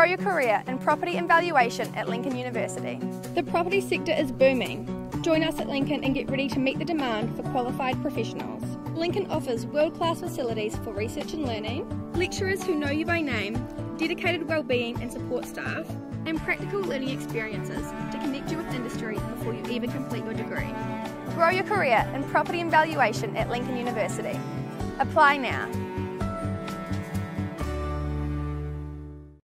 Grow your career in property and valuation at Lincoln University. The property sector is booming. Join us at Lincoln and get ready to meet the demand for qualified professionals. Lincoln offers world class facilities for research and learning, lecturers who know you by name, dedicated wellbeing and support staff, and practical learning experiences to connect you with industry before you even complete your degree. Grow your career in property and valuation at Lincoln University. Apply now.